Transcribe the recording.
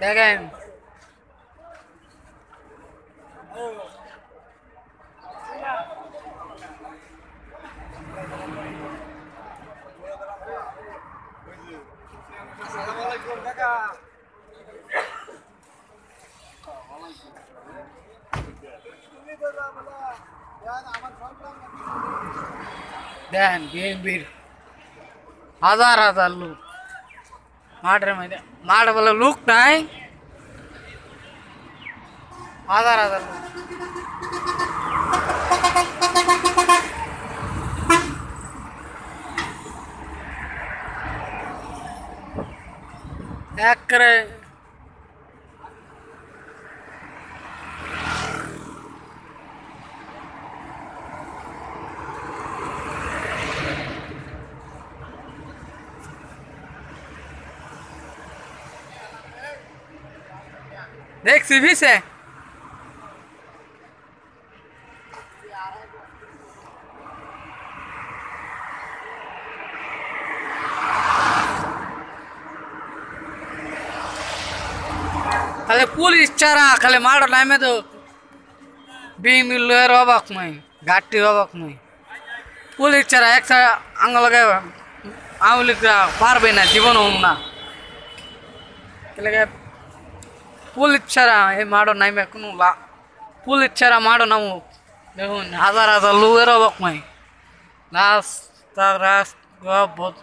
দেখেন দেখেন বিএনপির হাজার হাজার লোক ಮಾಡ್ರಿ ಮೈದೆ ಮಾಡಬಲ್ಲ ಲೂಕ್ ನಾಯ್ ಆಧಾರ ಆಧಾರ ಯಾಕ್ರೆ লোক এক করে দেখছি ভিসে খালি পুলিশ চারা খালি মাড নামে তো বিম লয়ের অবাক নয় ঘাটটি অবাক নয় পুলিশ চারা এক আঙ্গলকে আওলিকরা পারবে না জীবন হোম না পুলিচ্ছারা এ মারো নাই কোনো লা পুলিচ্ছারা মারো নামুক দেখুন হাজার হাজার লোকের অবাক নাই রাস্তা রাস্তা বোধ